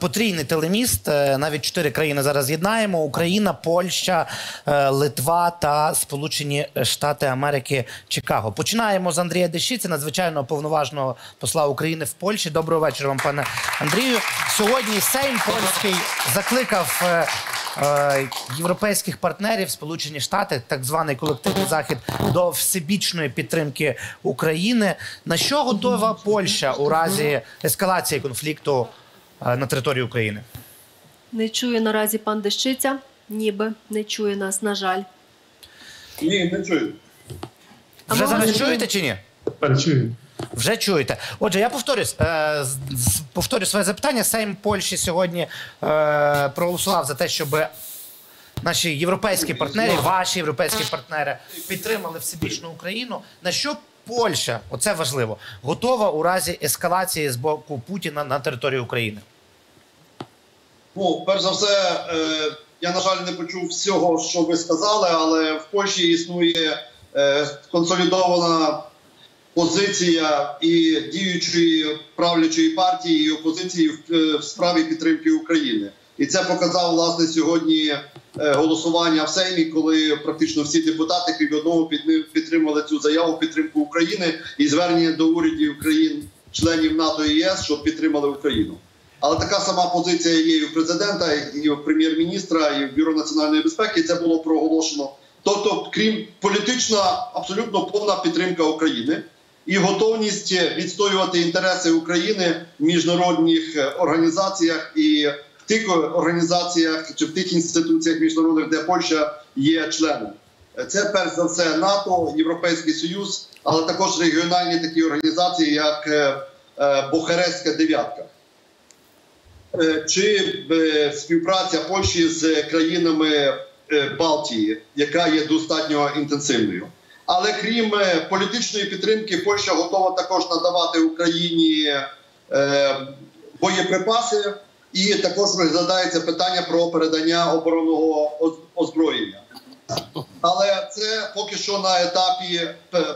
Потрійний телеміст. Е, Навіть чотири країни зараз єднаємо: Україна, Польща, е, Литва та Сполучені Штати Америки Чикаго. Починаємо з Андрія Дещиці, надзвичайного повноважного посла України в Польщі. Доброго вечора вам, пане Андрію. Сьогодні Сейм польський закликав. е, Європейських партнерів Сполучені Штати, так званий колективний захід до всебічної підтримки України. На що готова Польща у разі ескалації конфлікту на території України? Не чує наразі пан Дещиця, ніби не чує нас, на жаль. Ні, не чую. А Вже зараз чуєте чи ні? Чую. Вже чуєте. Отже, я повторюсь, е, повторю своє запитання. Сейм Польщі сьогодні е, проголосував за те, щоб наші європейські партнери, ваші європейські партнери підтримали всебічну Україну. На що Польща, оце важливо, готова у разі ескалації з боку Путіна на території України? Ну, перш за все, е, я, на жаль, не почув всього, що ви сказали, але в Польщі існує е, консолідована позиція і діючої правлячої партії, і опозиції в, е, в справі підтримки України. І це показав власне сьогодні е, голосування в Сеймі, коли практично всі депутати крім одного підтримали цю заяву підтримку України і звернення до урядів країн, членів НАТО і ЄС, щоб підтримали Україну. Але така сама позиція є і у президента, і у прем'єр-міністра, і в бюро національної безпеки. Це було проголошено. Тобто, крім політична, абсолютно повна підтримка України і готовність відстоювати інтереси України в міжнародних е, організаціях і в тих організаціях чи в тих інституціях міжнародних, де Польща є членом. Е, Це перш за все НАТО, Європейський Союз, але також регіональні такі організації, як е, Бухарестська дев'ятка. Е, Чи е, співпраця Польщі з країнами е, Балтії, яка є достатньо інтенсивною. Але крім політичної підтримки, Польща готова також надавати Україні боєприпаси, і також розглядається питання про передання оборонного оз- озброєння. Але це поки що на етапі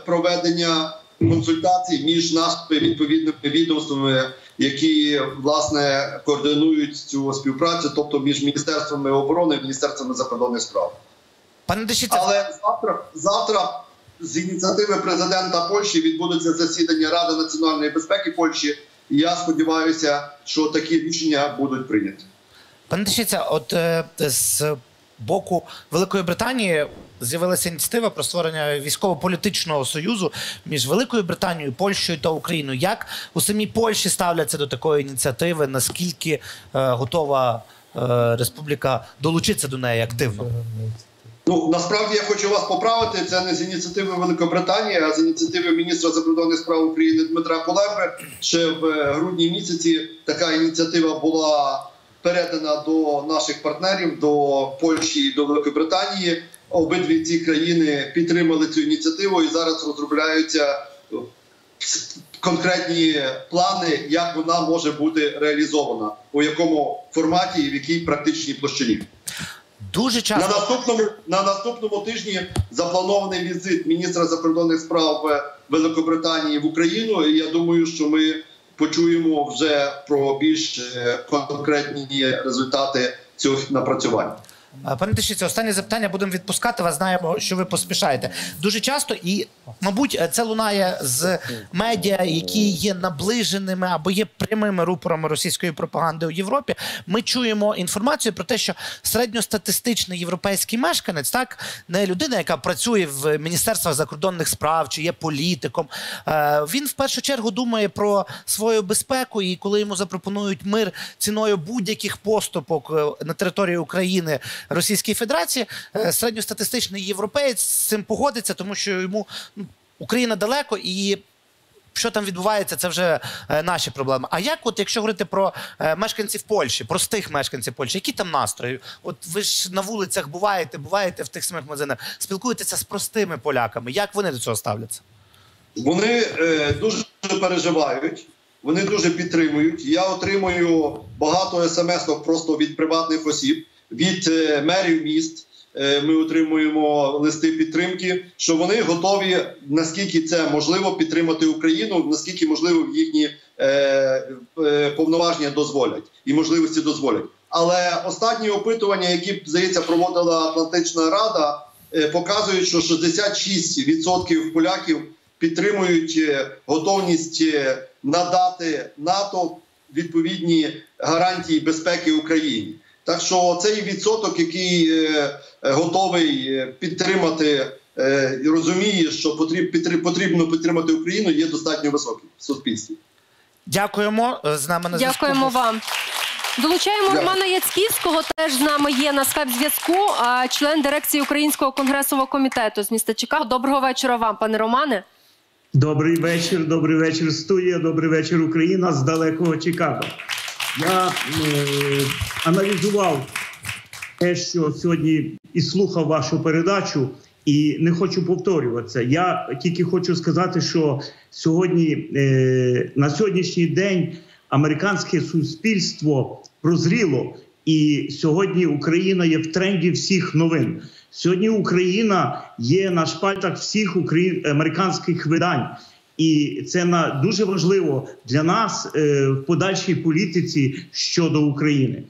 проведення консультацій між нашими відповідними відомствами, які власне координують цю співпрацю, тобто між міністерствами оборони і міністерствами закордонних справ. Пане Дещиця, Але завтра, завтра з ініціативи президента Польщі відбудеться засідання Ради національної безпеки Польщі. І я сподіваюся, що такі рішення будуть прийняті. Пане Дещиця, от е, з боку Великої Британії з'явилася ініціатива про створення військово-політичного союзу між Великою Британією, Польщею та Україною. Як у самій Польщі ставляться до такої ініціативи? Наскільки е, готова е, республіка долучитися до неї активно? Ну насправді я хочу вас поправити. Це не з ініціативи Великобританії, а з ініціативи міністра закордонних справ України Дмитра Кулеби. Ще в е, грудні місяці така ініціатива була передана до наших партнерів до Польщі і до Великої Британії. Обидві ці країни підтримали цю ініціативу і зараз розробляються е, конкретні плани, як вона може бути реалізована, у якому форматі і в якій практичній площині. Дуже часто На наступному на наступному тижні запланований візит міністра закордонних справ е, Великобританії в Україну. І я думаю, що ми почуємо вже про більш е, конкретні результати цього напрацювань. Пане Тишіце, останнє запитання будемо відпускати. Вас знаємо, що ви поспішаєте. Дуже часто, і, мабуть, це лунає з медіа, які є наближеними або є прямими рупорами російської пропаганди у Європі. Ми чуємо інформацію про те, що середньостатистичний європейський мешканець, так не людина, яка працює в міністерствах закордонних справ чи є політиком. е, Він в першу чергу думає про свою безпеку, і коли йому запропонують мир ціною будь-яких поступок е, на території України Російській Федерації, е, середньостатистичний європеєць з цим погодиться, тому що йому ну, Україна далеко і. Що там відбувається, це вже е, наші проблеми. А як, от якщо говорити про е, мешканців Польщі, простих мешканців Польщі, які там настрої? От ви ж на вулицях буваєте, буваєте в тих самих магазинах, спілкуєтеся з простими поляками. Як вони до цього ставляться? Вони е, дуже переживають, вони дуже підтримують. Я отримую багато смс просто від приватних осіб, від е, мерів міст. Е, Ми отримуємо листи підтримки, що вони готові, наскільки це можливо, підтримати Україну, наскільки можливо їхні е, повноваження дозволять і можливості дозволять. Але останні опитування, які здається проводила Атлантична Рада, показують, що 66% поляків підтримують готовність надати НАТО відповідні гарантії безпеки Україні. Так що цей відсоток, який е, е, готовий е, підтримати е, і розуміє, що потрібно підтримати Україну, є достатньо високий в суспільстві. Дякуємо. З нами на зв'язку. Дякуємо вам. Долучаємо Дякую. Романа Яцьківського. Теж з нами є на скайп-зв'язку. а, Член дирекції Українського конгресового комітету з міста Чикаго. Доброго вечора вам, пане Романе. Добрий вечір, добрий вечір, студія, добрий вечір, Україна з далекого Чикаго. Я е, аналізував те, що сьогодні і слухав вашу передачу, і не хочу повторюватися. Я тільки хочу сказати, що сьогодні е, на сьогоднішній день американське суспільство прозріло, і сьогодні Україна є в тренді всіх новин. Сьогодні Україна є на шпальтах всіх американських видань. І це на дуже важливо для нас е, в подальшій політиці щодо України.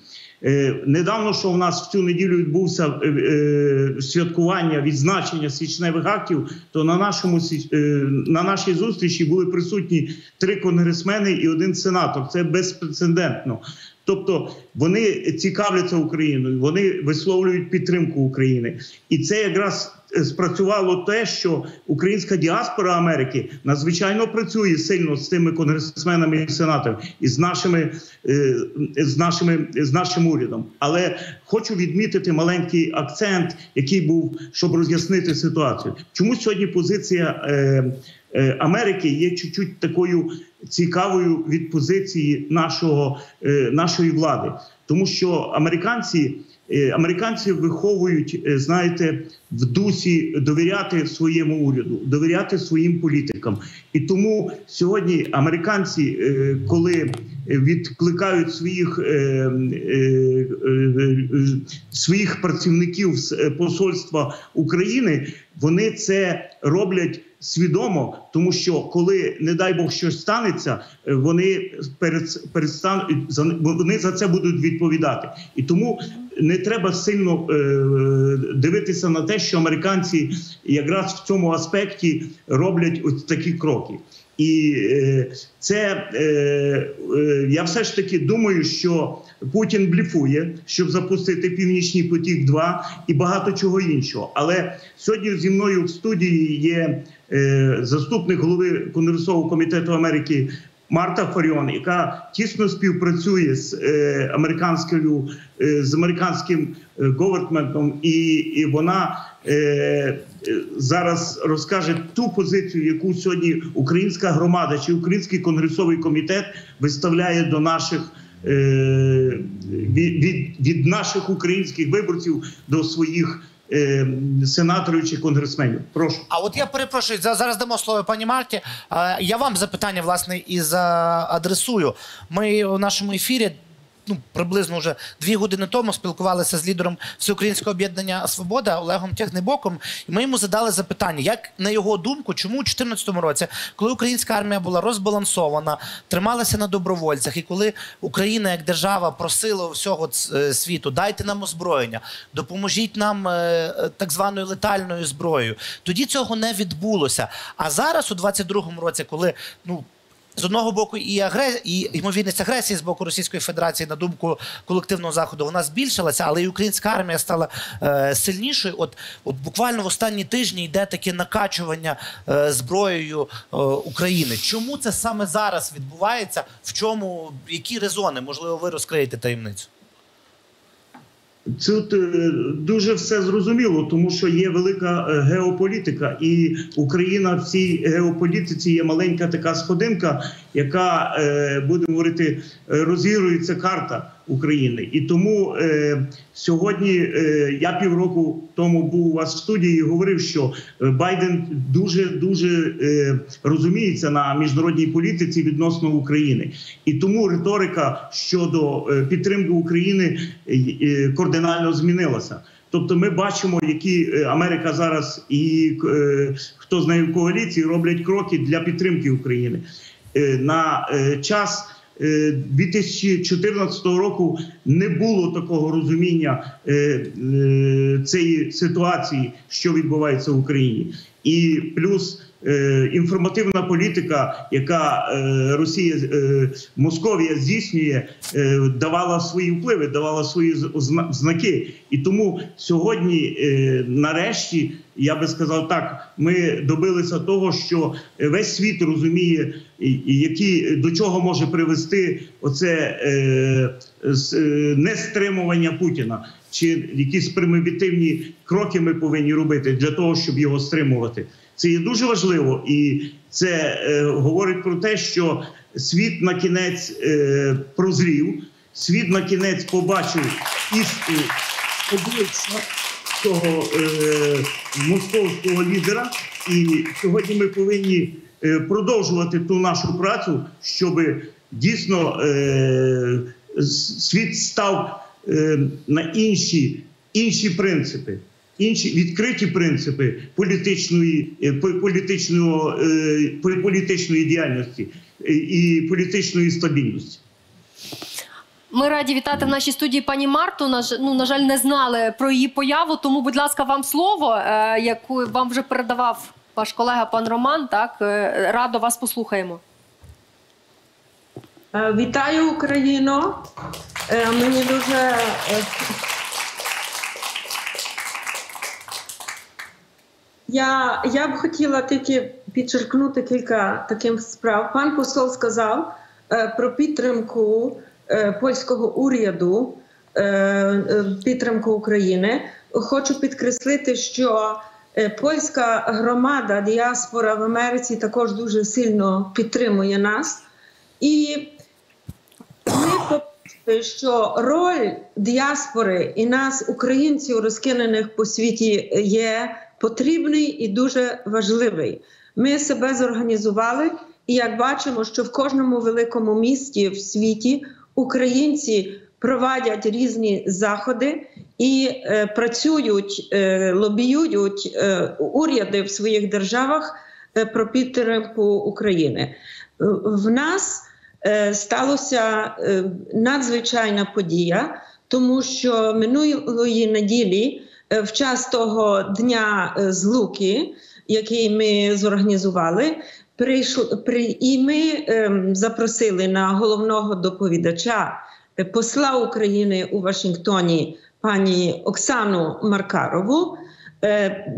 Е, недавно, що в нас в цю неділю відбувся е, е, святкування відзначення січневих актів, то на нашому е, на нашій зустрічі були присутні три конгресмени і один сенатор. Це безпрецедентно. Тобто вони цікавляться Україною, вони висловлюють підтримку України, і це якраз е, спрацювало те, що українська діаспора Америки надзвичайно працює сильно з тими конгресменами і сенаторами і з нашими е, з нашими з нашим урядом. Але хочу відмітити маленький акцент, який був, щоб роз'яснити ситуацію. Чому сьогодні позиція е, Америки є чуть-чуть такою цікавою від позиції нашого е, нашої влади, тому що американці. е, Американці виховують, е, знаєте, в дусі довіряти своєму уряду, довіряти своїм політикам. І тому сьогодні американці, е, коли відкликають своїх, е, е, е, е, своїх працівників з е, посольства України, вони це роблять свідомо, тому що коли, не дай Бог, щось станеться, вони перед, перестануть вони за це будуть відповідати. І тому не треба сильно е, дивитися на те, що американці якраз в цьому аспекті роблять ось такі кроки. І е, це е, е, я все ж таки думаю, що Путін бліфує, щоб запустити Північний потік 2 і багато чого іншого. Але сьогодні зі мною в студії є заступник голови Конгресового комітету Америки. Марта Фаріон, яка тісно співпрацює з е, американською е, з американським е, і, і вона е, е, зараз розкаже ту позицію, яку сьогодні українська громада чи український конгресовий комітет виставляє до наших е, від, від, від наших українських виборців до своїх сенаторів чи конгресменів. Прошу. А от я перепрошую, зараз дамо слово пані Марті. Е, Я вам запитання, власне, і заадресую. Ми у нашому ефірі. Ну, приблизно вже дві години тому спілкувалися з лідером Всеукраїнського об'єднання Свобода Олегом Тягнебоком, і ми йому задали запитання, як на його думку, чому у 2014 році, коли українська армія була розбалансована, трималася на добровольцях, і коли Україна як держава просила всього е, світу, дайте нам озброєння, допоможіть нам е, е, так званою летальною зброєю. Тоді цього не відбулося. А зараз, у 22-му році, коли ну. З одного боку, і агре... і ймовірність агресії з боку Російської Федерації на думку колективного заходу вона збільшилася, але і українська армія стала е, сильнішою. От, от буквально в останні тижні йде таке накачування е, зброєю е, України. Чому це саме зараз відбувається? В чому які резони? Можливо, ви розкриєте таємницю? Тут е, дуже все зрозуміло, тому що є велика е, геополітика, і Україна в цій геополітиці є маленька така сходинка, яка е, будемо говорити, е, розігрується карта України. І тому е, сьогодні я півроку тому був у вас в студії і говорив, що Байден дуже дуже розуміється на міжнародній політиці відносно України, і тому риторика щодо підтримки України кардинально змінилася. Тобто, ми бачимо, які Америка зараз і е, хто з нею в коаліції роблять кроки для підтримки України. Е, на е, час. е, 2014 року не було такого розуміння е, е, цієї ситуації, що відбувається в Україні, і плюс е, інформативна політика, яка е, Росія е, Московія здійснює, е, давала свої впливи, давала свої знаки. І тому сьогодні, е, нарешті, я би сказав так, ми добилися того, що весь світ розуміє, які до чого може привести оце е, е, нестримування Путіна. Чи якісь примітивні кроки ми повинні робити для того, щоб його стримувати? Це є дуже важливо, і це е, говорить про те, що світ на кінець е, прозрів, світ на кінець побачив істину обличчя цього е, московського лідера. І сьогодні ми повинні е, продовжувати ту нашу працю, щоб дійсно е, світ став е, на інші, інші принципи. Інші відкриті принципи політичної е, політичного е, політичної діяльності е, і політичної стабільності. Ми раді вітати в нашій студії пані Марту. На, ну, на жаль, не знали про її появу, тому, будь ласка, вам слово, е, яку вам вже передавав ваш колега пан Роман. Так, е, радо вас послухаємо. Вітаю Україно. Е, Мені дуже я, я б хотіла тільки підчеркнути кілька таких справ. Пан посол сказав е, про підтримку е, польського уряду, е, е, підтримку України. Хочу підкреслити, що е, польська громада діаспора в Америці також дуже сильно підтримує нас. І ми що роль діаспори і нас, українців, розкинених по світі, є потрібний і дуже важливий. Ми себе зорганізували, і як бачимо, що в кожному великому місті в світі українці проводять різні заходи і е, працюють, е, лобіюють е, уряди в своїх державах е, про підтримку України. В нас е, сталося е, надзвичайна подія, тому що минулої неділі, в час того дня е, злуки, який ми зорганізували, прийшли при і ми ем, запросили на головного доповідача е, посла України у Вашингтоні пані Оксану Маркарову. Е,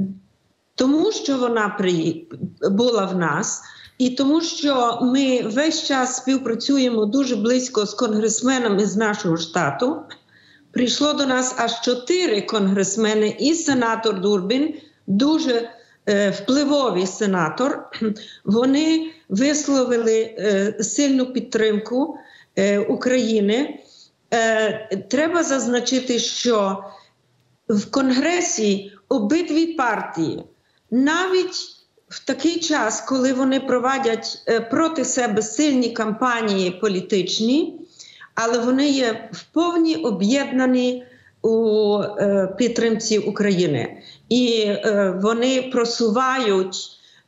тому що вона при... була в нас, і тому, що ми весь час співпрацюємо дуже близько з конгресменами з нашого штату. Прийшло до нас аж чотири конгресмени і сенатор Дурбін, дуже е, впливовий сенатор. Вони висловили е, сильну підтримку е, України. Е, треба зазначити, що в Конгресі обидві партії, навіть в такий час, коли вони проводять е, проти себе сильні кампанії політичні, але вони є в повні об'єднані у е, підтримці України, і е, вони просувають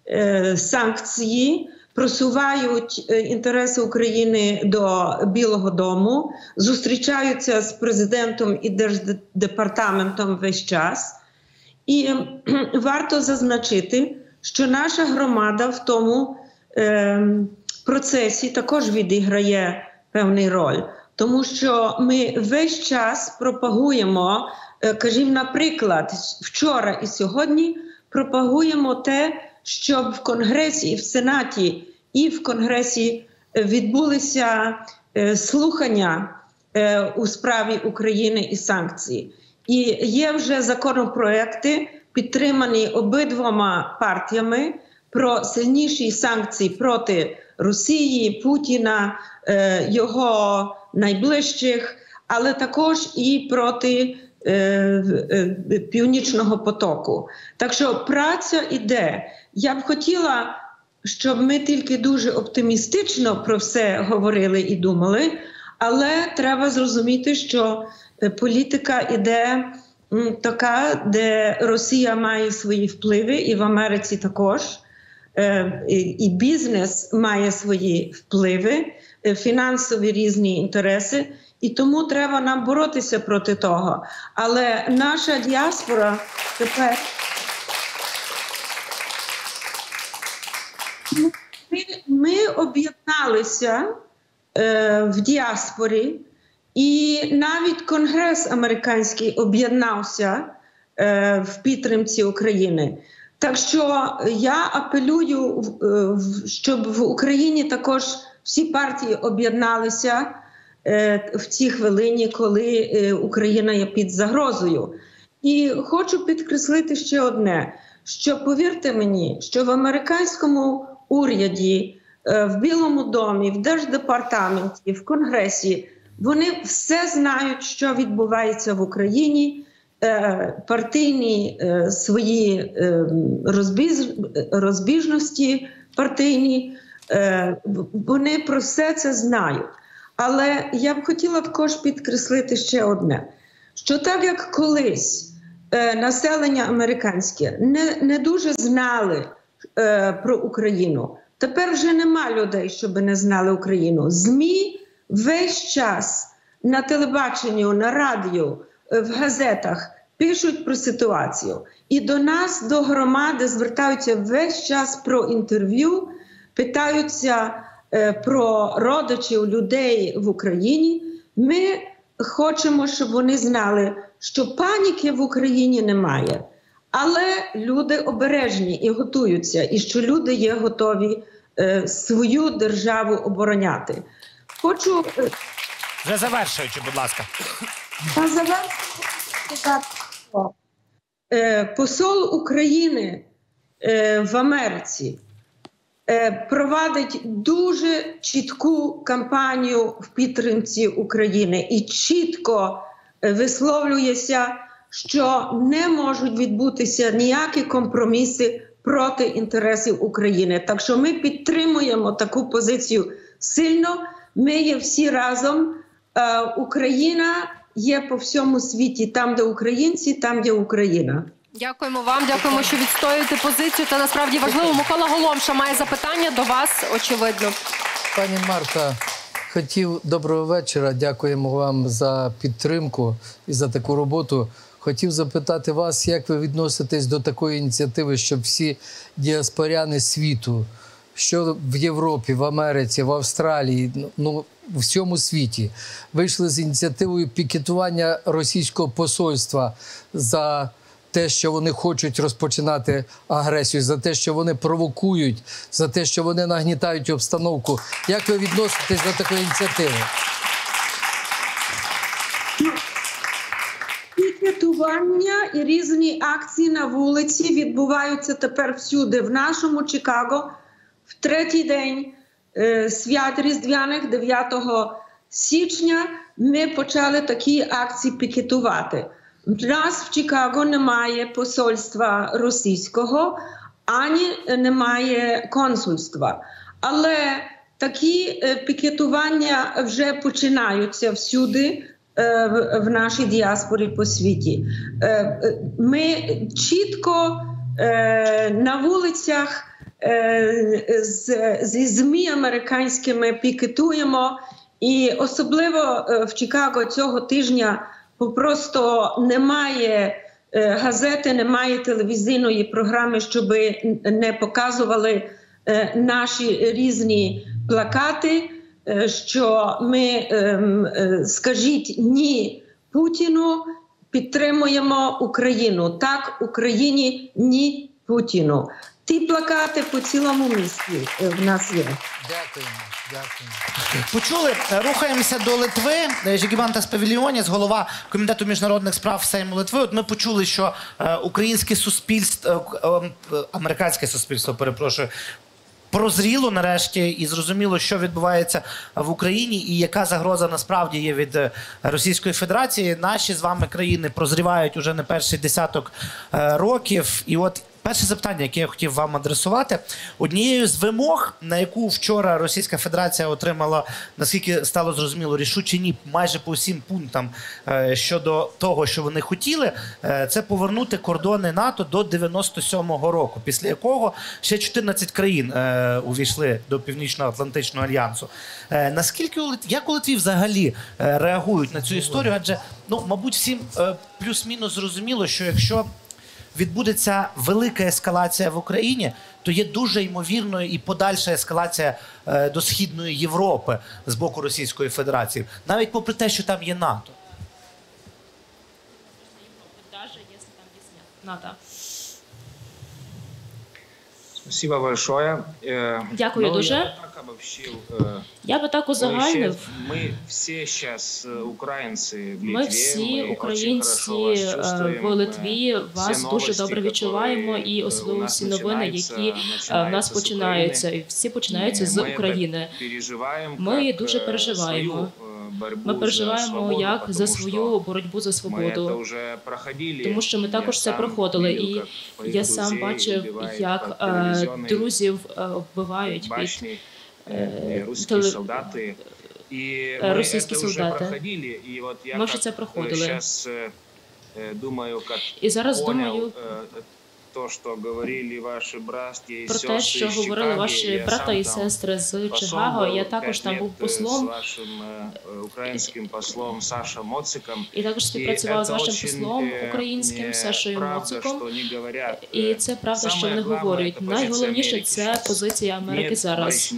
е, санкції. Просувають е, інтереси України до Білого Дому, зустрічаються з президентом і держдепартаментом весь час. І варто зазначити, що наша громада в тому е, процесі також відіграє певний роль, тому що ми весь час пропагуємо, е, кажімо, наприклад, вчора і сьогодні пропагуємо те, щоб в Конгресі, і в Сенаті, і в Конгресі відбулися е, слухання е, у справі України і санкцій. І є вже законопроекти, підтримані обидвома партіями про сильніші санкції проти Росії, Путіна, е, його найближчих, але також і проти е, е, Північного потоку. Так що праця іде. Я б хотіла, щоб ми тільки дуже оптимістично про все говорили і думали, але треба зрозуміти, що політика іде така, де Росія має свої впливи, і в Америці також. Е, і, бізнес має свої впливи, е, фінансові різні інтереси, і тому треба нам боротися проти того. Але наша діаспора тепер. Ми, ми об'єдналися е, в діаспорі, і навіть Конгрес американський об'єднався е, в підтримці України. Так що я апелюю, е, щоб в Україні також всі партії об'єдналися е, в цій хвилині, коли е, Україна є під загрозою. І хочу підкреслити ще одне: що повірте мені, що в американському уряді, в Білому домі, в Держдепартаменті, в Конгресі вони все знають, що відбувається в Україні. Е, Партійні е, свої е, розбіж, розбіжності партійні, е, вони про все це знають. Але я б хотіла також підкреслити ще одне: що так як колись населення американське не, не дуже знали про Україну, тепер вже нема людей, щоб не знали Україну. ЗМІ весь час на телебаченні, на радіо, в газетах пишуть про ситуацію. І до нас, до громади, звертаються весь час про інтерв'ю, питаються е, про родичів людей в Україні. Ми хочемо, щоб вони знали, що паніки в Україні немає, але люди обережні і готуються, і що люди є готові е, свою державу обороняти. Хочу е, Вже завершуючи, будь ласка. Е, посол України е, в Америці е, провадить дуже чітку кампанію в підтримці України і чітко висловлюється, що не можуть відбутися ніякі компроміси проти інтересів України. Так що ми підтримуємо таку позицію сильно. Ми є всі разом. Україна є по всьому світі, там, де українці, там, де Україна. Дякуємо вам, дякуємо, що відстоюєте позицію. Та насправді важливо. Микола Голомша має запитання до вас, очевидно. Пані Марта, хотів доброго вечора. Дякуємо вам за підтримку і за таку роботу. Хотів запитати вас, як ви відноситесь до такої ініціативи, щоб всі діаспоряни світу, що в Європі, в Америці, в Австралії, ну в всьому світі, вийшли з ініціативою пікетування російського посольства за те, що вони хочуть розпочинати агресію, за те, що вони провокують, за те, що вони нагнітають обстановку. Як ви відноситесь до такої ініціативи? Пікетування і різні акції на вулиці відбуваються тепер всюди. В нашому Чикаго в третій день свят Різдвяних, 9 січня, ми почали такі акції пікетувати. В нас в Чикаго немає посольства російського, ані немає консульства. Але такі е, пікетування вже починаються всюди е, в, нашій діаспорі по світі. Е, е, Ми чітко е, на вулицях е, зі ЗМІ американськими пікетуємо, і особливо е, в Чикаго цього тижня просто немає. е, Газети немає телевізійної програми, щоб не показували е, наші різні плакати, е, що ми ем, е, скажіть ні Путіну, підтримуємо Україну. Так, Україні ні Путіну. Ті плакати по цілому місті е, в нас є. Дякуємо, дякуємо. Почули, рухаємося до Литви. Е, Жігімантас Павільйоніс, голова комітету міжнародних справ Сейму Литви. От ми почули, що е, українське суспільство, е, е, американське суспільство, перепрошую. Прозріло нарешті і зрозуміло, що відбувається в Україні, і яка загроза насправді є від Російської Федерації. Наші з вами країни прозрівають уже не перший десяток років. І от Перше запитання, яке я хотів вам адресувати, однією з вимог, на яку вчора Російська Федерація отримала, наскільки стало зрозуміло, рішуче ні, майже по всім пунктам е, щодо того, що вони хотіли, е, це повернути кордони НАТО до 97-го року, після якого ще 14 країн е, увійшли до Північно-Атлантичного альянсу. Наскільки як у Литві взагалі реагують на цю історію? Адже ну, мабуть, всім плюс-мінус зрозуміло, що якщо відбудеться велика ескалація в Україні, то є дуже ймовірною і подальша ескалація е, до східної Європи з боку Російської Федерації, навіть попри те, що там є НАТО. НАТО. Спасибо большое. Э, Дякую ну, дуже. Я бы так обобщил. э, Я би так мы, узагальнив. щас- мы все сейчас украинцы в Литве. Ми всі мы очень українці хорошо вас е, чувствуем. в Литві Э, вас все дуже новости, добре відчуваємо, которые, і э, у особливо нас всі новини, начинаются- які е, в нас начинаются с починаються, Украины. і всі починаються Э, з мы это України. переживаем Ми как, дуже э, переживаємо. свою, э, борьбу Ми за переживаємо свободу, як за потому свою что боротьбу за Мы это свободу. уже проходили. Тому що ми Я також це сам проходили, видел, і как своих Я сам друзей бачив, убивают як под е, телевизионной друзів е, вбивають під башни, э, э, русские теле- солдаты. И э, мы российские это уже солдаты. проходили. И вот я Ми вже как, це э, проходили. сейчас э, э, думаю, как І зараз понял думаю э, то, что говорили ваши братья и про сестры те, що из говорили Чикаго. ваші Я брата сам і там сестри з послом Чикаго. был Я також пять там лет, був э, послом. С вашим э, украинским послом Саша Моциком. І також И співпрацював з это вашим очень, послом э, українським не Сашою правда, Моциком. что они говорят. І Э, це правда, що самое вони главное, говорять. это позиция Найголовніше Америки це сейчас. позиція Америки Нет зараз.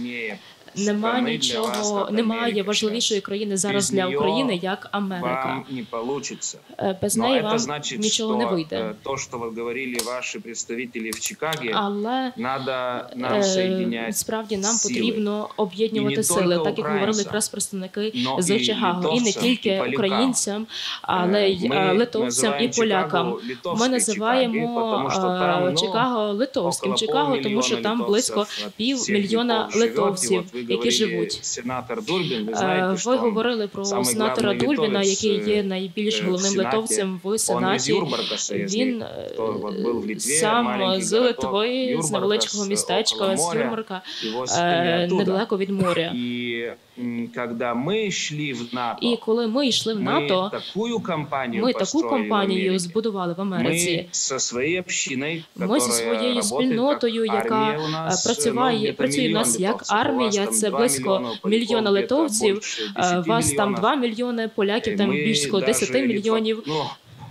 важнее Нема страны для вас, нічого, как немає Америка важливішої сейчас. країни зараз Без для неї України, як Америка. Вам не получится. Е, Без Но неї это вам значит, нічого не что вийде. э, то, что вот говорили ваши представители в Чикаго, Але надо нам е, соединять справді нам силы. потрібно І об'єднувати не сили, тільки так як говорили українцям, якраз представники но з і Чикаго, і не литовцям, тільки і полякам. українцям, але й Ми е, литовцям і називаємо полякам. Чикаго Ми литовське називаємо Чикаго, тому що там, е, ну, Чикаго литовським около Чикаго, тому що полмільйона там литовців близько от півмільйона всіх литов живет. І литовців, от ви які говорили, живуть. Сенатор Дурбін, ви Е, знаєте, що Ви він говорили про самий сенатора главний Дульбіна, литовець, який є е, найбільш е, в головним Сенаті. литовцем в Он из Сенаті. Юрбаркаса, если Він кто вот был в е, Литве, сам маленький з городок Литви, з Юрбаркас, невеличкого містечка, около з моря, Юрмарка, его е, не оттуда. недалеко від моря. И м, когда мы шли в НАТО, І коли ми йшли в мы НАТО, такую компанию ми таку построили в компанію Америке. збудували в Америці. Мы со своей общиной, Ми зі которая своєю работает спільнотою, как яка армия у е, нас, працює, ну, где-то працює у нас миллион як литовцев. У вас армія, там це два близько миллиона поляков, мільйона где-то литовців. больше е, 10 Вас там миллионов. 2 мільйони, поляків там Мы близько даже 10 литва- мільйонів. Ну,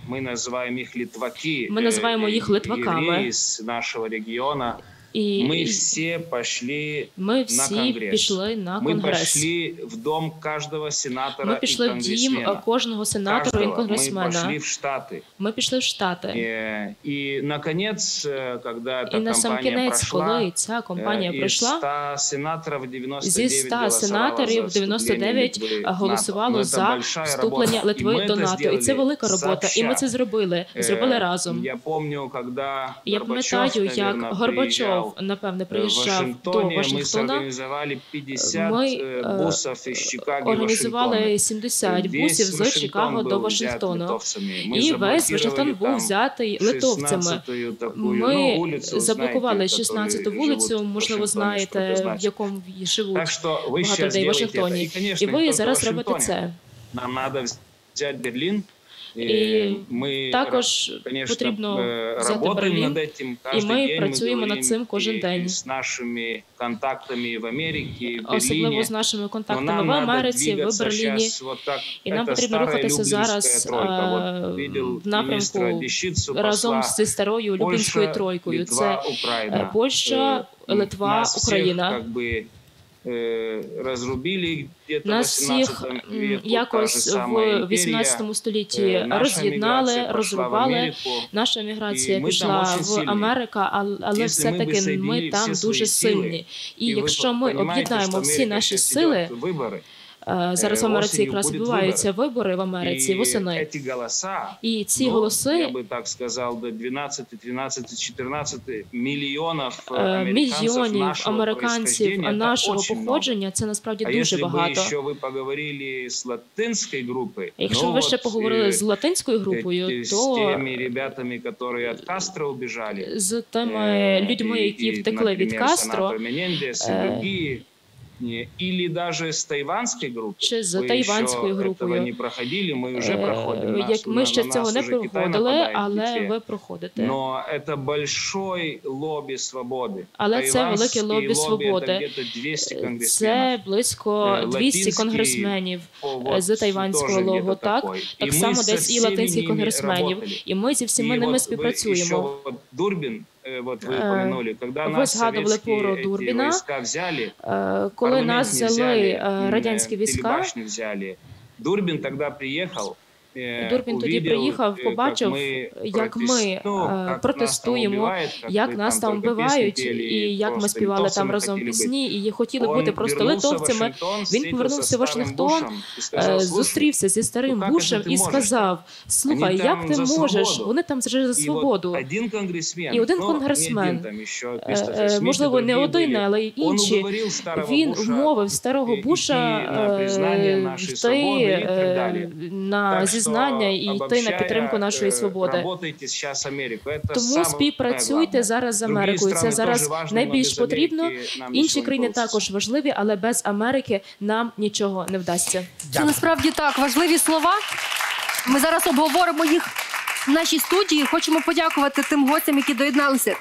мы называем их литваки. Мы э, называем их э, литваками. евреи из нашего региона. І Мы все пошли ми на всі конгрес. пішли на Мы конгрес. пошли в дом каждого сенатора Ми и пішли в дім конгрессмена. е, кожного сенатора і Каждого. Мы конгресмена. пошли в Штаты. Ми пішли в Штати. Э, И, наконец, э, когда эта І на сам компания кінець, прошла, коли ця компанія э, пройшла, из 100 сенаторов 99 зі 100 голосовало сенаторів за 99 вступление Литвы в голосувало НАТО. Ну, это за большая вступлення работа. Литви И мы до это НАТО. І це сделали велика робота. І ми сообща. це зробили. Э, Зробили разом. Я помню, когда Я Горбачев, пам'ятаю, як наверное, Горбачов, приезжал, напевне, э, в приїжджав до Вашингтоне, мы Вашингтона. сорганизовали 50 Ми э, е, бусов из Чикаго и Вашингтона. організували 70 Весь бусів з Вашингтон Чикаго был до взят Вашингтону. литовцами. Мы І весь заблокировали Вашингтон був там взятий литовцями. 16-ю такую, Ми ну, вулицю, заблокували знаєте, 16-ту які вулицю, живуть в можливо, Вашингтоні, що це знаєте, в значить. якому живуть Так що ви багато зараз людей в делаете это. Вашингтоні. І, конечно, І не ви тільки зараз в робите Вашингтоні. це. Нам надо взять Берлин. І ми Також конечно, потрібно э, взяти работаем Берлін. над этим І каждый ми день. працюємо над говорим цим кожен и день. с нашими контактами в Америке, в Особливо Берлине. з нашими Но контактами нам в надо Америці, в двигаться Берліні. щас вот так. І нам Это потрібно старая рухатися Люблінська зараз тройка. е, Вот видел в напрямку міністра Дещицу, разом посла. зі старою Люблінською Польща, тройкою. Литва, Це Украина. е, Польща, Э, Литва, нас всех Україна. как бы э, разрубили где-то в Нас 18 всіх м, веку, та же якось самая в імперія. 18 столітті Э, наша роз'єднали, міграція пішла в розрубали. Америку. Наша І міграція ми там пішла очень в сильні. Америку, але, але Якщо ми би все-таки ми соединили там всі дуже свої сили, сильні. І І ви якщо ми понимаете, об'єднаємо що всі Америка наші щас сили, ідет вибори, Е, Зараз в Е, Америці осінню якраз будуть відбуваються вибори в Америці И восени. эти голоса, І ці ну, я голоси бы так сказал, до 12, 13, 14 миллионов э, е, американцев мільйонів нашего американців происхождения, это нашого очень много. походження це насправді А дуже если бы багато. еще вы поговорили с латинской группой, Якщо ну ви ще вот, поговорили э, з латинською э, групою, с то теми ребятами, которые от Кастро убежали, з тими э, людьми, и- які и, втекли від например, Кастро, сенатор Менендес и э, другие, не, или даже с тайванской группой. чи з Вы тайванською еще этого групою. не проходили, мы уже Е, проходим. Як Нас- ми на- ще на цього нас не уже Китай проходили, нападает, але Китай. ви проходите. Но это большой лобби свободы. Але це велике Тайванский лобі свободи. Это где-то 200 конгрессменов. Це близько Е, 200 латинський, конгресменів О, е, вот з тайванського тоже лого. где-то Так такой. так И мы само со десь і всеми латинських ними конгресменів. работали. І ми зі всіма И ними вот вы еще співпрацюємо. вот Дурбин, э, вот вы Е, упомянули, когда ви нас згадували советские про эти Дурбіна. войска взяли, Е, Коли парламент нас не взяли взяли, е, м, радянські э, війська, телебашню взяли. Дурбин тогда приехал, э, Дурбін тоді увидел, приїхав, э, побачив, как мы як ми, протест- ну, е, как нас там протестуємо, убивают, как як вы нас там только песни вбивають, пели, і як ми просто співали там литовцами разом хотели быть. пісні, і хотіли Он бути просто вернулся в литовцями. Вашингтон, Він встретился повернувся с в Вашингтон, старым Бушем и Е, сказал, «Слушай, Зустрівся зі старим ну, як Бушем це ти і можеш? сказав: Слухай, Вони як там ти за можеш? свободу. Вони там вже за И вот свободу. один конгрессмен, І один ну, конгресмен, не один, там еще Е, Кристофер е, Смит и Можливо, не другие один, были. але й Он інші. уговорил старого Він Буша вмовив старого і- Буша іти на признання е, нашої йти свободи і так е, далі. на Так що, зізнання і йти на обобщая, підтримку нашої э, свободи. Работайте сейчас Америку. Это Тому самое співпрацюйте главное. зараз з Другие Америкою. Це страны зараз тоже важны, но найбільш без потрібно. Америки нам Інші ничего не країни получится. також важливі, але без Америки нам нічого не вдасться. Це насправді так важливі слова. Ми зараз обговоримо їх в нашій студії. Хочемо подякувати тим гостям, які доєдналися